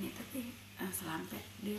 ini tapi eh, uh, selampet dia